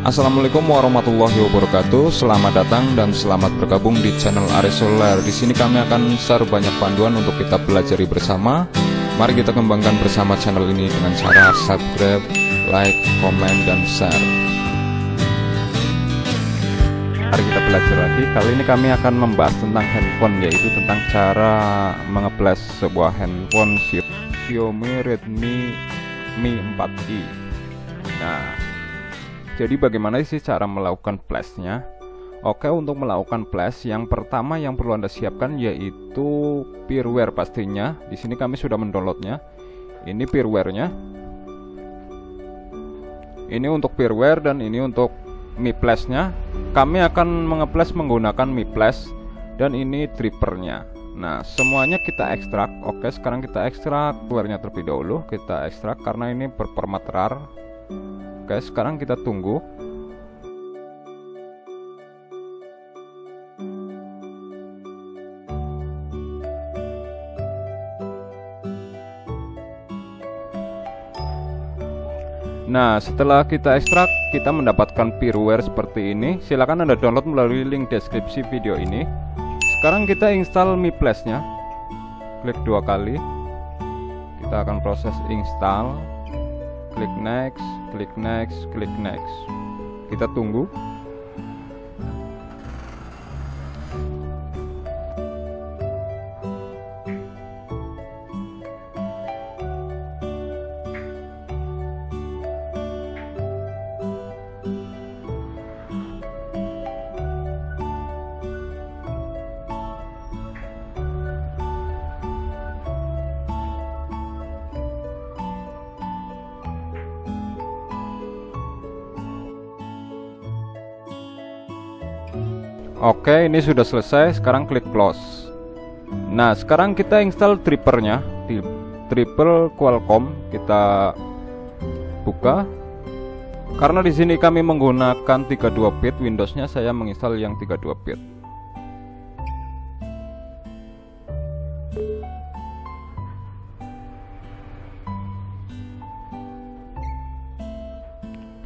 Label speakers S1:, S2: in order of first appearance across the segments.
S1: Assalamualaikum warahmatullahi wabarakatuh. Selamat datang dan selamat bergabung di channel Aris Solar. Di sini kami akan share banyak panduan untuk kita pelajari bersama. Mari kita kembangkan bersama channel ini dengan cara subscribe, like, komen, dan share. Mari kita belajar lagi. Kali ini kami akan membahas tentang handphone yaitu tentang cara mengeplas sebuah handphone Xiaomi Redmi Mi 4i. Nah, jadi bagaimana sih cara melakukan flashnya? Oke, untuk melakukan flash, yang pertama yang perlu Anda siapkan yaitu firmware pastinya. Di sini kami sudah mendownloadnya. Ini firmware-nya. Ini untuk firmware dan ini untuk Mi Flash-nya. Kami akan mengeplas menggunakan Mi Flash dan ini drippernya. Nah, semuanya kita ekstrak. Oke, sekarang kita ekstrak firmware-nya terlebih dahulu. Kita ekstrak karena ini berformat RAR Oke, sekarang kita tunggu. Nah, setelah kita ekstrak, kita mendapatkan firmware seperti ini. Silahkan Anda download melalui link deskripsi video ini. Sekarang kita install Mi Flash-nya. Klik dua kali. Kita akan proses install klik next klik next klik next. Kita tunggu Oke, ini sudah selesai. Sekarang klik close. Nah, sekarang kita install drippernya di triple Qualcomm. Kita buka. Karena di sini kami menggunakan 32 bit, Windowsnya saya menginstal yang 32 bit.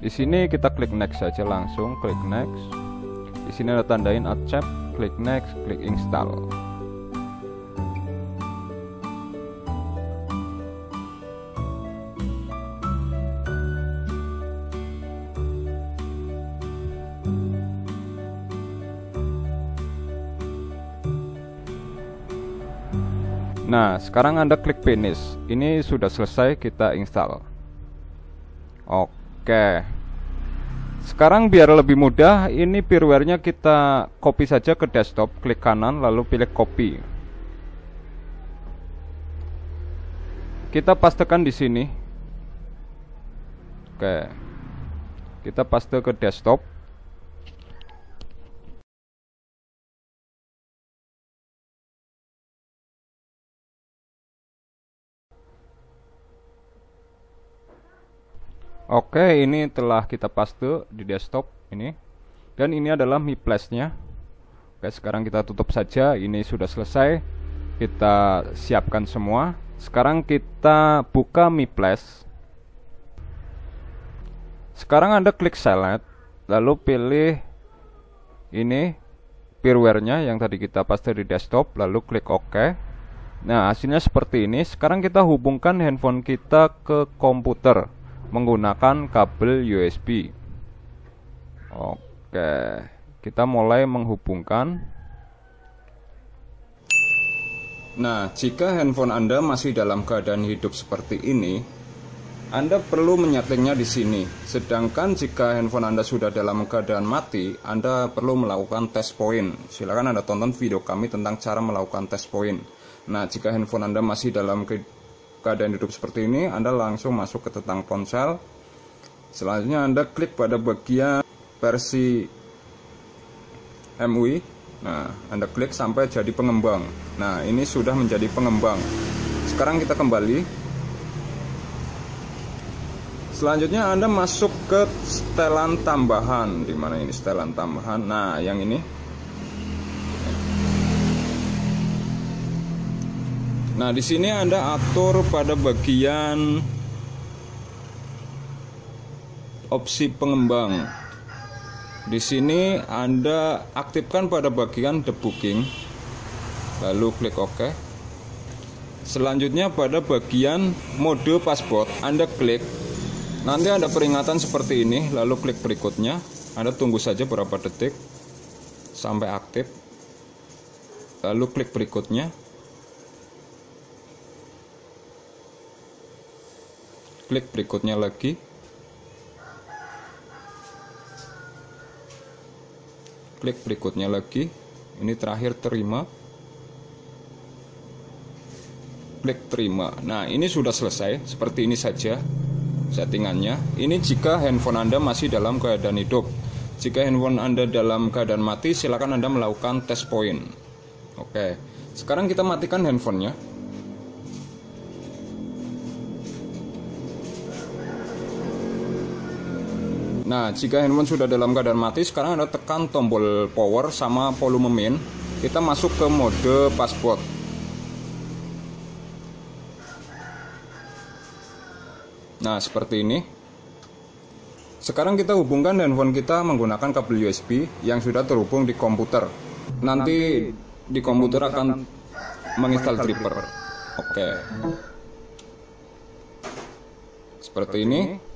S1: Di sini kita klik next saja langsung, klik next sini ada tandain accept, klik next, klik install. Nah, sekarang Anda klik finish. Ini sudah selesai kita install. Oke. Sekarang biar lebih mudah, ini firmware-nya kita copy saja ke desktop, klik kanan lalu pilih copy. Kita pastekan di sini. Oke. Kita paste ke desktop. Oke, ini telah kita paste di desktop ini. Dan ini adalah Mi Flash-nya. Oke, sekarang kita tutup saja. Ini sudah selesai. Kita siapkan semua. Sekarang kita buka Mi Flash. Sekarang Anda klik select, lalu pilih ini firmware-nya yang tadi kita paste di desktop, lalu klik OK. Nah, hasilnya seperti ini. Sekarang kita hubungkan handphone kita ke komputer menggunakan kabel USB. Oke, kita mulai menghubungkan. Nah, jika handphone Anda masih dalam keadaan hidup seperti ini, Anda perlu menyetingnya di sini. Sedangkan jika handphone Anda sudah dalam keadaan mati, Anda perlu melakukan test point. Silahkan Anda tonton video kami tentang cara melakukan test point. Nah, jika handphone Anda masih dalam keadaan hidup seperti ini, Anda langsung masuk ke tentang ponsel. Selanjutnya Anda klik pada bagian versi MUI. Nah, Anda klik sampai jadi pengembang. Nah, ini sudah menjadi pengembang. Sekarang kita kembali. Selanjutnya Anda masuk ke setelan tambahan. Di mana ini setelan tambahan? Nah, yang ini Nah, di sini Anda atur pada bagian opsi pengembang. Di sini Anda aktifkan pada bagian the booking, lalu klik OK. Selanjutnya pada bagian mode pasport, Anda klik. Nanti ada peringatan seperti ini, lalu klik berikutnya. Anda tunggu saja beberapa detik sampai aktif. Lalu klik berikutnya. Klik berikutnya lagi. klik berikutnya lagi. Ini terakhir terima. Klik terima. Nah ini sudah selesai. Seperti ini saja settingannya. Ini jika handphone anda masih dalam keadaan hidup. Jika handphone anda dalam keadaan mati silakan anda melakukan test point oke. Sekarang kita matikan handphonenya Nah, jika handphone sudah dalam keadaan mati, sekarang Anda tekan tombol power sama volume main. Kita masuk ke mode password. Nah, seperti ini. Sekarang kita hubungkan handphone kita menggunakan kabel USB yang sudah terhubung di komputer. Nanti di komputer akan menginstal dripper. Oke. Seperti ini.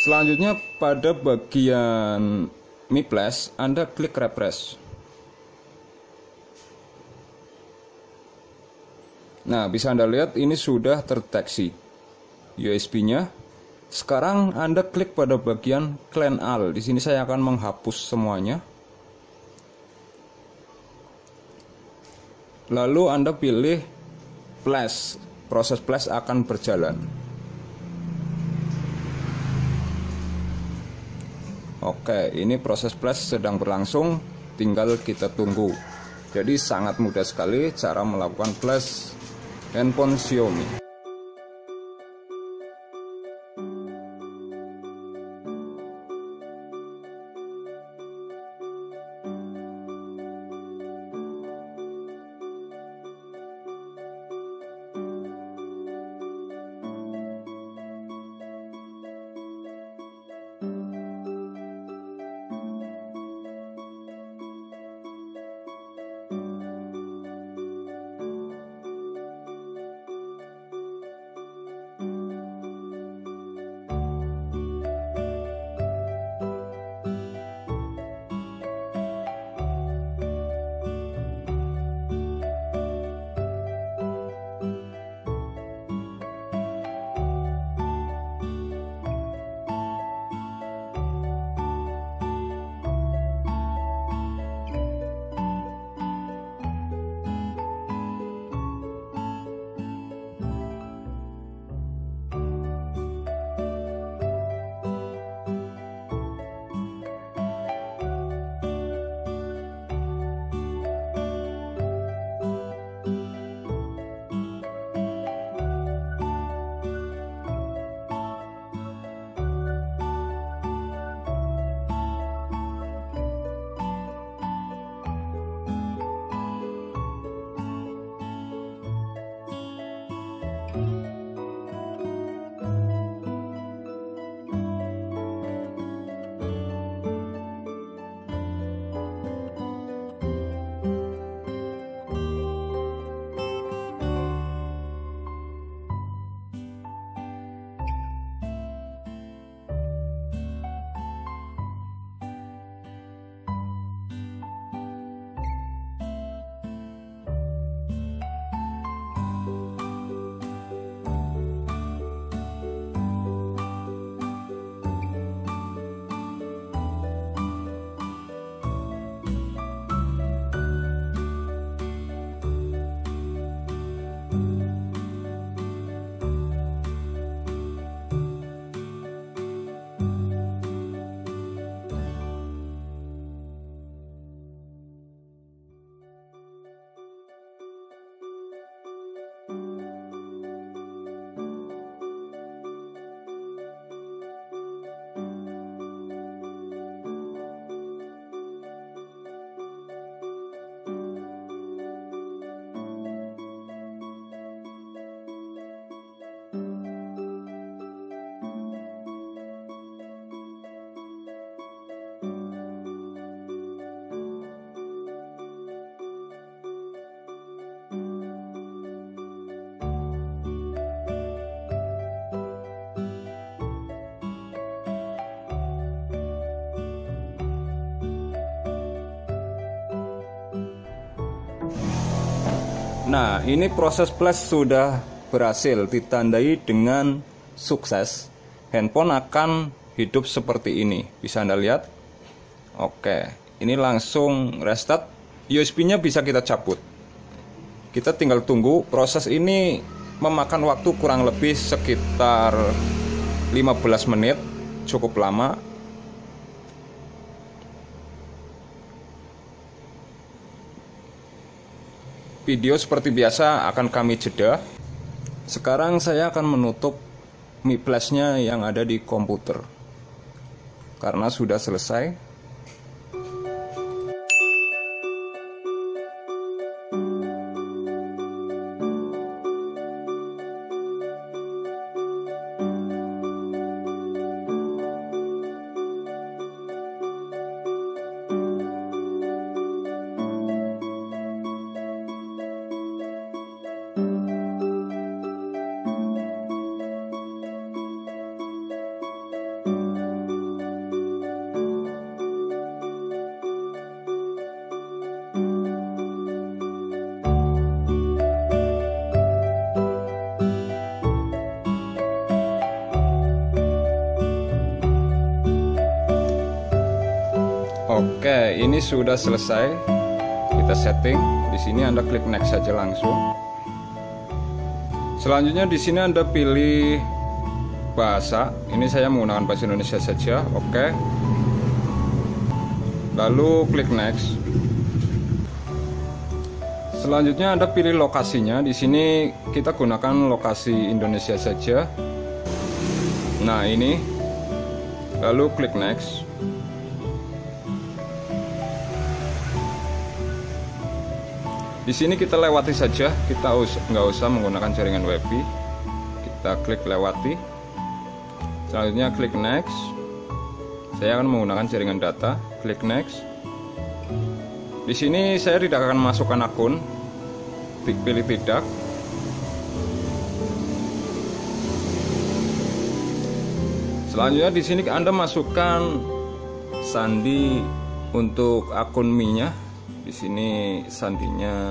S1: Selanjutnya pada bagian Mi Plus, Anda klik refresh. Nah, bisa Anda lihat ini sudah terdeteksi USB-nya. Sekarang Anda klik pada bagian Clean All. Di sini saya akan menghapus semuanya. Lalu Anda pilih Flash. Proses flash akan berjalan. Oke, ini proses flash sedang berlangsung, tinggal kita tunggu. Jadi sangat mudah sekali cara melakukan flash handphone Xiaomi. Nah, ini proses flash sudah berhasil ditandai dengan sukses. Handphone akan hidup seperti ini. Bisa Anda lihat? Oke, ini langsung restart. USB-nya bisa kita cabut. Kita tinggal tunggu. Proses ini memakan waktu kurang lebih sekitar 15 menit. Cukup lama. Video seperti biasa akan kami jeda. Sekarang saya akan menutup Mi Plus-nya yang ada di komputer. Karena sudah selesai, ini sudah selesai. Kita setting. Di sini Anda klik next saja langsung. Selanjutnya di sini Anda pilih bahasa. Ini saya menggunakan bahasa Indonesia saja. Oke. Lalu klik next. Selanjutnya Anda pilih lokasinya. Di sini kita gunakan lokasi Indonesia saja. Nah, ini. Lalu klik next. Di sini kita lewati saja, kita nggak usah menggunakan jaringan WiFi. Kita klik lewati. Selanjutnya klik next. Saya akan menggunakan jaringan data. Klik next. Di sini saya tidak akan masukkan akun. Pilih tidak. Selanjutnya di sini Anda masukkan sandi untuk akun Mi-nya di sini sandinya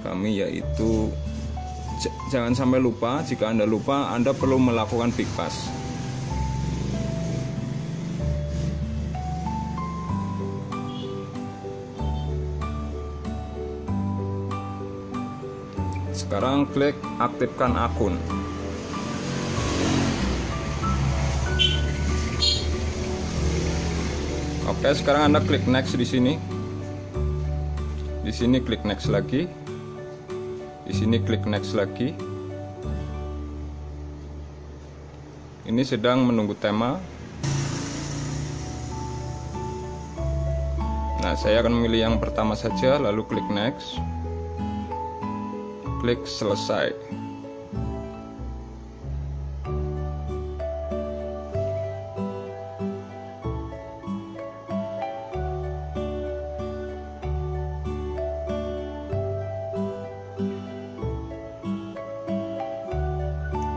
S1: kami yaitu jangan sampai lupa jika Anda lupa Anda perlu melakukan big pass sekarang klik aktifkan akun Oke, sekarang Anda klik next di sini. Di sini klik next lagi. Di sini klik next lagi. Ini sedang menunggu tema. Nah, saya akan memilih yang pertama saja lalu klik next. Klik selesai.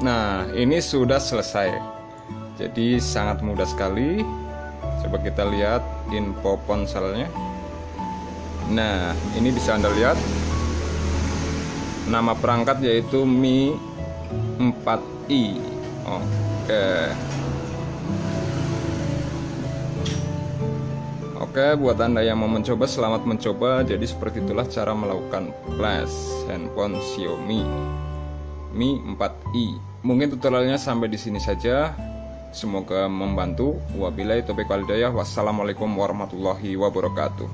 S1: Nah, ini sudah selesai. Jadi sangat mudah sekali. Coba kita lihat info ponselnya. Nah, ini bisa Anda lihat. Nama perangkat yaitu Mi 4i. Oke. Oke, buat Anda yang mau mencoba, selamat mencoba. Jadi seperti itulah cara melakukan flash handphone Xiaomi Mi 4i. Mungkin tutorialnya sampai di sini saja. Semoga membantu. Wabillahi taufiq walhidayah. Wassalamualaikum warahmatullahi wabarakatuh.